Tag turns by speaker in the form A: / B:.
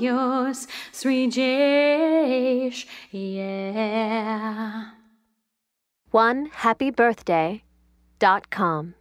A: yours, Sri Jesh, yeah.
B: One happy birthday dot com.